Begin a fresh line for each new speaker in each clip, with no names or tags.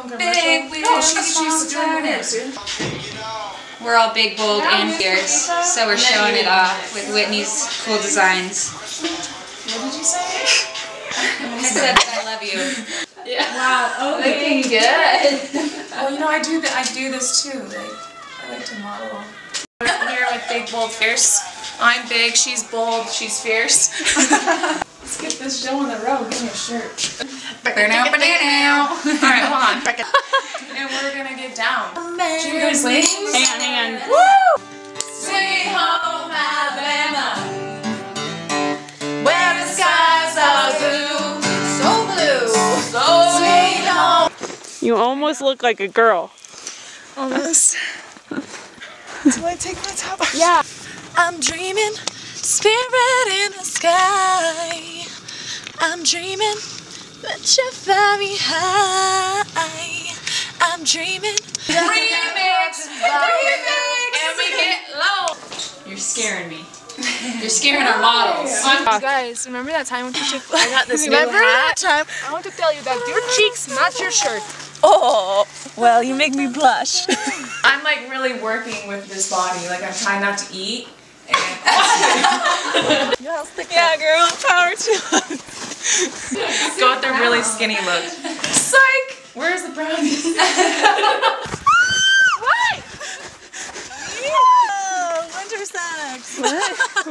Oh, she's used to doing hers.
We're all big, bold, and fierce, so we're showing it off with Whitney's cool designs.
What did you say?
I said I love you. Yeah.
Wow, okay. Looking good.
Well, you know, I do I do this too. Like, I like to model. We're here with Big Bold Fierce. I'm big, she's bold, she's fierce. Let's get this show on the road. Give me a shirt.
Ba-now, ba-now.
Alright, hold on. and we're gonna get down. Should we go swing?
Hang on, hang on.
Woo! Sweet home Alabama, where the skies are blue, so blue, so sweet home.
You almost look like a girl.
Almost. Do I take my top off?
Yeah.
I'm dreaming, spirit in the sky. I'm dreaming, but you're very high. I'm dreaming. Remix, remix, and we get low.
You're scaring me. You're scaring our models.
You guys, remember that time when you took I got this
Remember that time?
I want to tell you that your cheeks match your shirt.
Oh, well, you make me blush. I'm like really working with this body. Like I'm trying not to eat. And yeah, girl, power to Go with the really skinny look. Psych! Where's the brownies? what? Yeah, winter sex.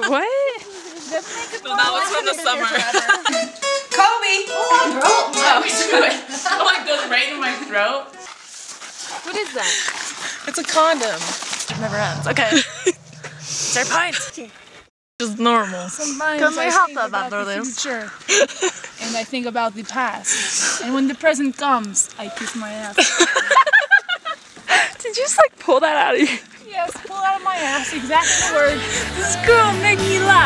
What?
that was from the summer. Kobe! Oh, girl! Oh, it's I'm like goes right in my throat.
What is that?
It's a condom. Never ends. Okay. it's our pint. Just normal.
Sometimes I think about the
brother.
future, and I think about the past. And when the present comes, I kiss my ass.
Did you just like pull that out of you?
Yes, pull out of my ass. Exactly the word. This girl make me laugh.